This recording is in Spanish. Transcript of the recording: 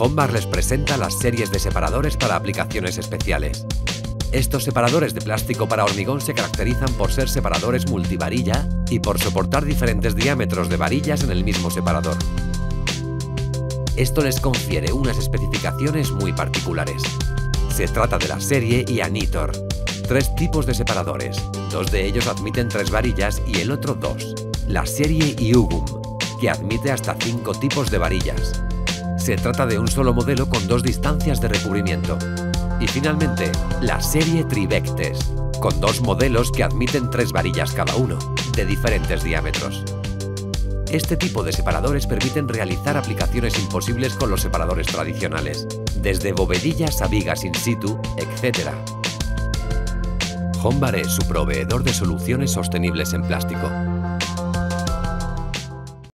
Hombar les presenta las series de separadores para aplicaciones especiales. Estos separadores de plástico para hormigón se caracterizan por ser separadores multivarilla y por soportar diferentes diámetros de varillas en el mismo separador. Esto les confiere unas especificaciones muy particulares. Se trata de la serie y Anitor, tres tipos de separadores. Dos de ellos admiten tres varillas y el otro dos. La serie Iugum, que admite hasta cinco tipos de varillas. Se trata de un solo modelo con dos distancias de recubrimiento. Y finalmente, la serie Trivectes, con dos modelos que admiten tres varillas cada uno, de diferentes diámetros. Este tipo de separadores permiten realizar aplicaciones imposibles con los separadores tradicionales, desde bovedillas a vigas in situ, etc. Hombar es su proveedor de soluciones sostenibles en plástico.